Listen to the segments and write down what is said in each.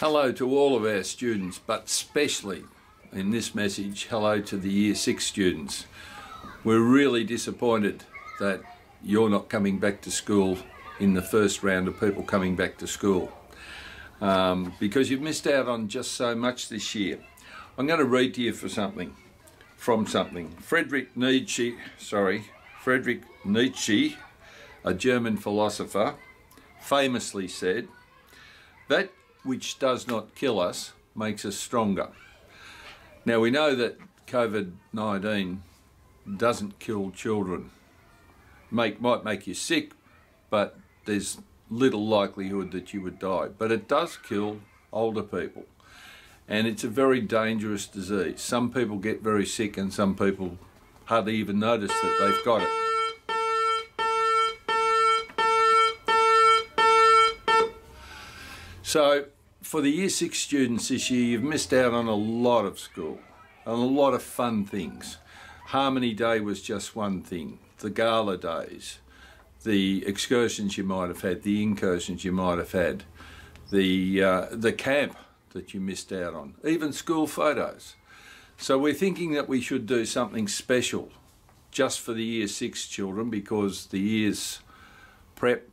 Hello to all of our students, but especially in this message, hello to the Year 6 students. We're really disappointed that you're not coming back to school in the first round of people coming back to school um, because you've missed out on just so much this year. I'm going to read to you for something, from something. Friedrich Nietzsche, sorry, Friedrich Nietzsche, a German philosopher, famously said, that which does not kill us makes us stronger. Now we know that COVID-19 doesn't kill children. Make, might make you sick, but there's little likelihood that you would die. But it does kill older people. And it's a very dangerous disease. Some people get very sick and some people hardly even notice that they've got it. So for the year six students this year, you've missed out on a lot of school, on a lot of fun things. Harmony Day was just one thing, the gala days, the excursions you might have had, the incursions you might have had, the, uh, the camp that you missed out on, even school photos. So we're thinking that we should do something special just for the year six children because the years prep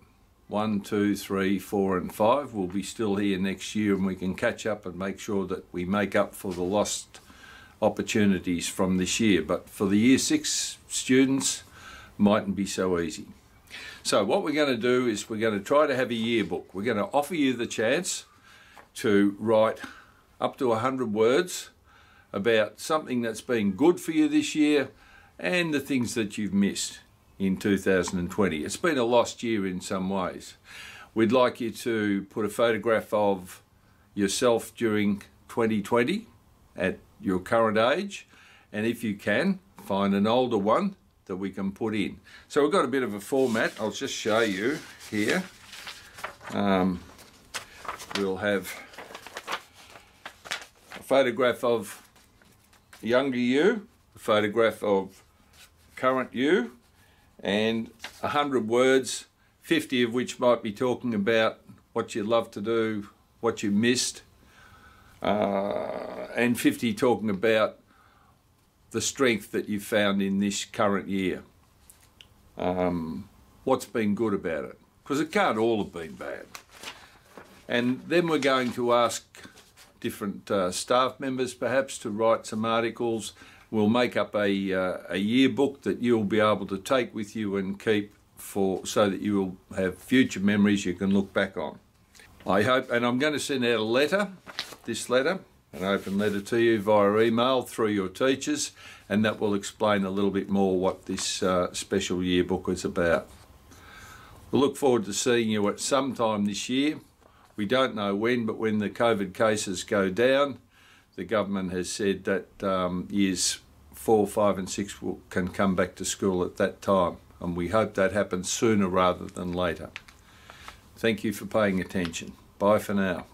one, two, three, four, and five will be still here next year, and we can catch up and make sure that we make up for the lost opportunities from this year. But for the year six students, mightn't be so easy. So what we're going to do is we're going to try to have a yearbook. We're going to offer you the chance to write up to 100 words about something that's been good for you this year and the things that you've missed in 2020. It's been a lost year in some ways. We'd like you to put a photograph of yourself during 2020 at your current age and if you can find an older one that we can put in. So we've got a bit of a format. I'll just show you here. Um, we'll have a photograph of younger you, a photograph of current you, and 100 words, 50 of which might be talking about what you love to do, what you missed, uh, and 50 talking about the strength that you've found in this current year. Um, what's been good about it? Because it can't all have been bad. And then we're going to ask different uh, staff members perhaps to write some articles we'll make up a, uh, a yearbook that you'll be able to take with you and keep for so that you will have future memories you can look back on. I hope, and I'm going to send out a letter, this letter, an open letter to you via email through your teachers, and that will explain a little bit more what this uh, special yearbook is about. We look forward to seeing you at some time this year. We don't know when, but when the COVID cases go down, the government has said that um, years four, five and six will, can come back to school at that time and we hope that happens sooner rather than later. Thank you for paying attention. Bye for now.